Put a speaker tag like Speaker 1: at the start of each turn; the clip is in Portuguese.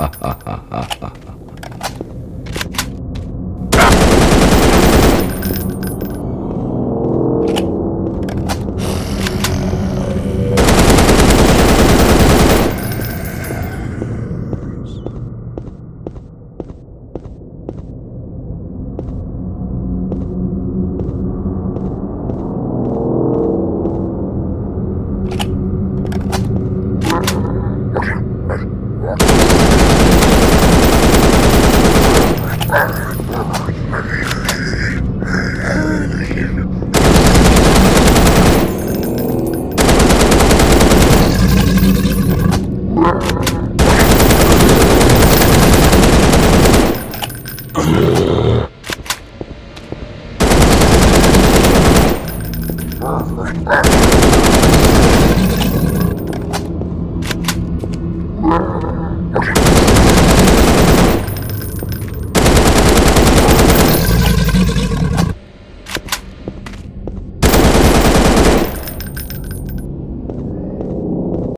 Speaker 1: ha ha ha ha ha. novo.